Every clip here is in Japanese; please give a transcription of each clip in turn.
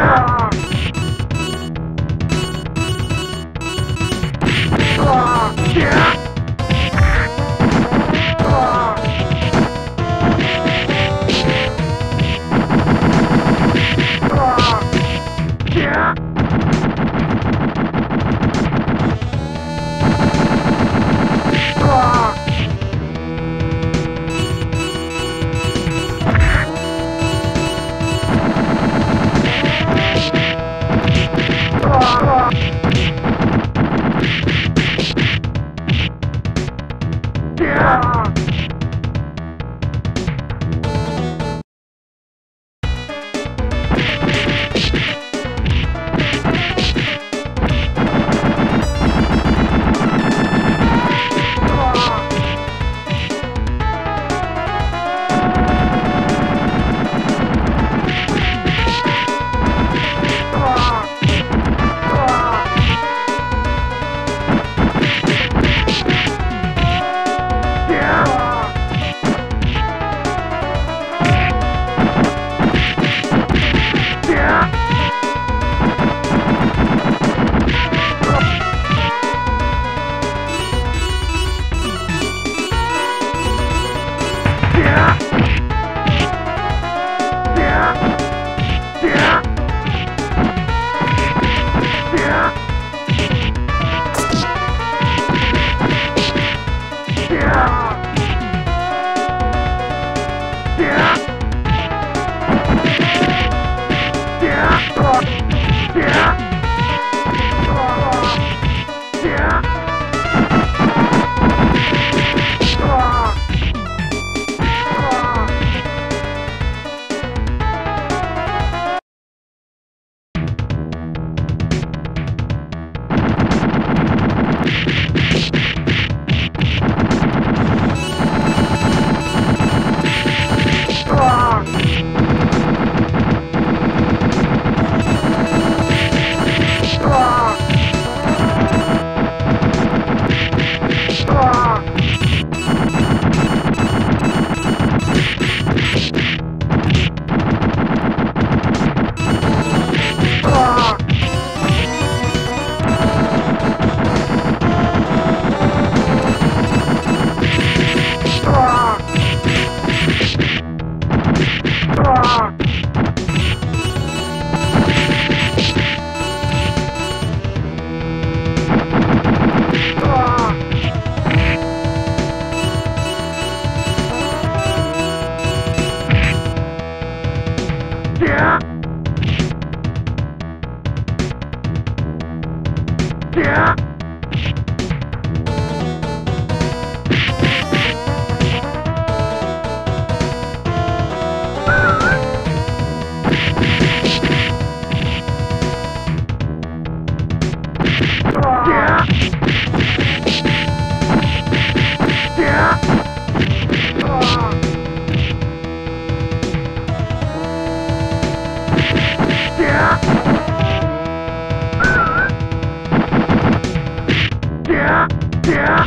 Yeah. Yeah!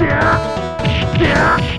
Yeah!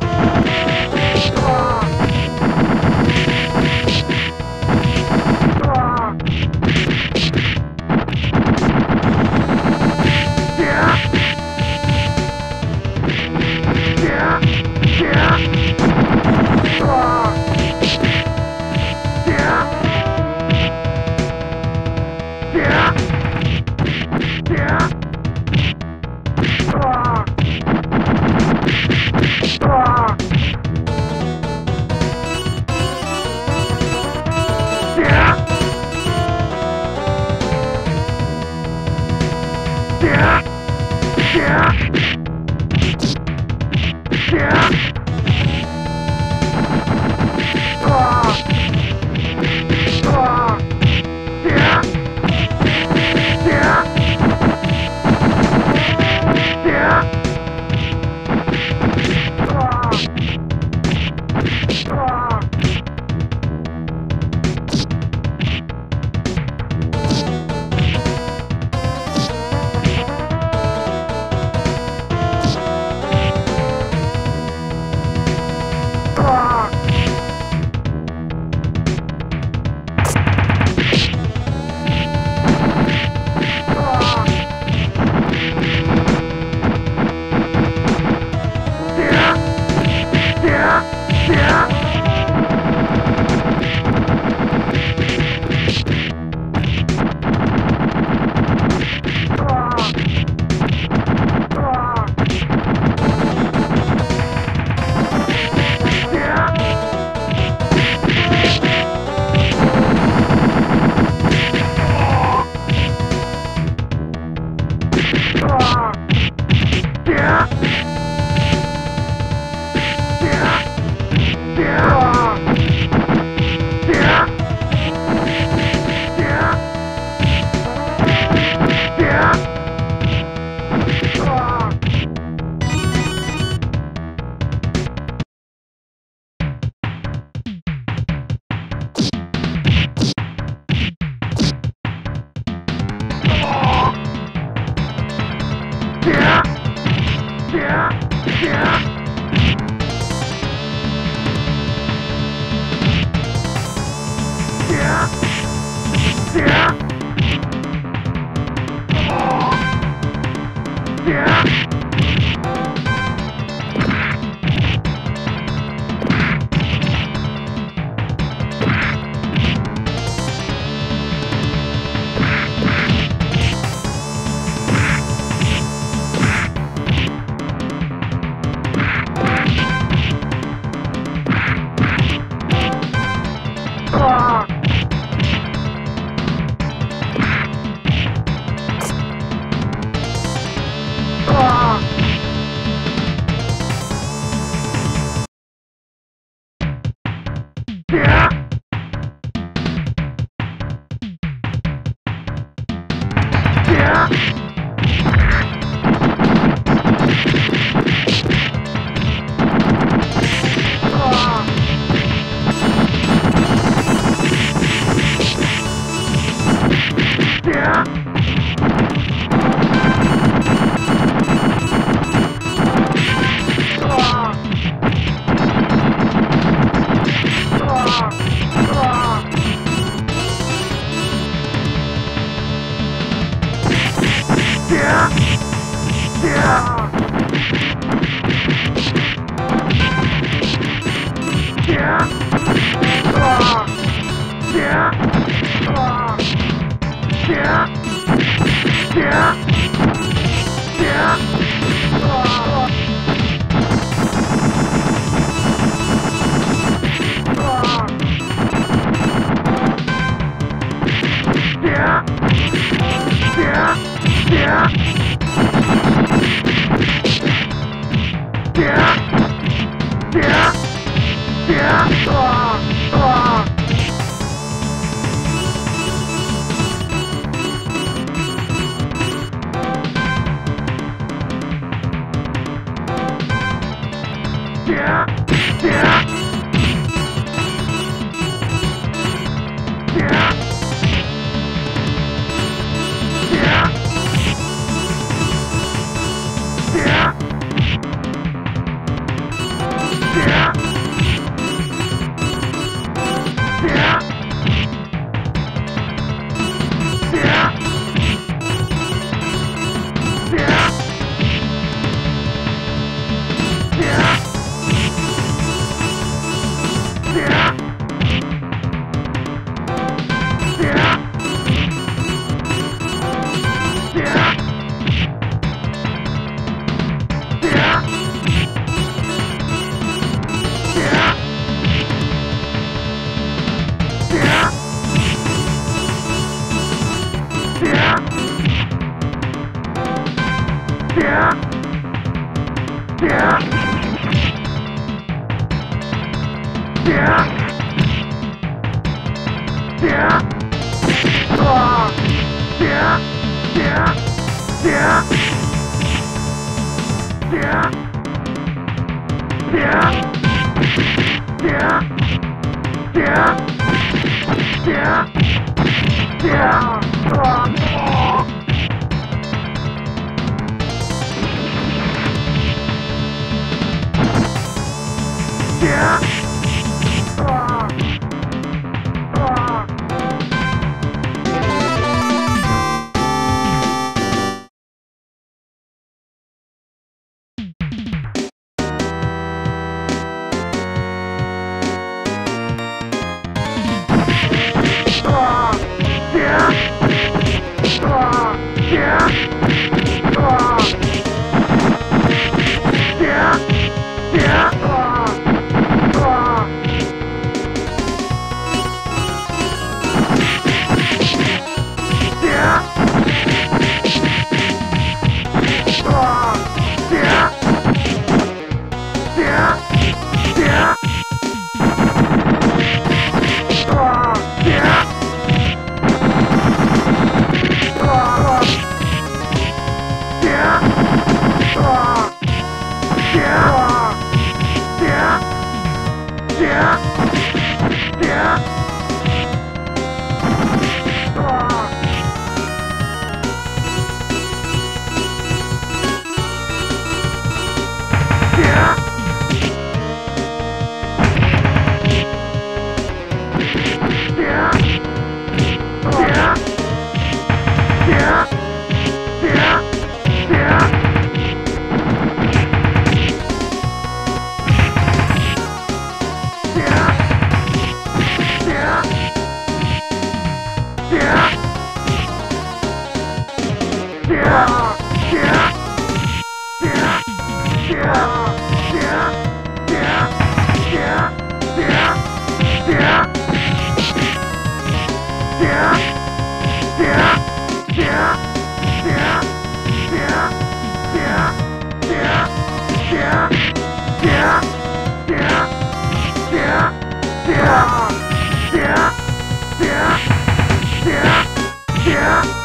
Yeah!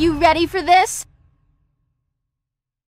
You ready for this?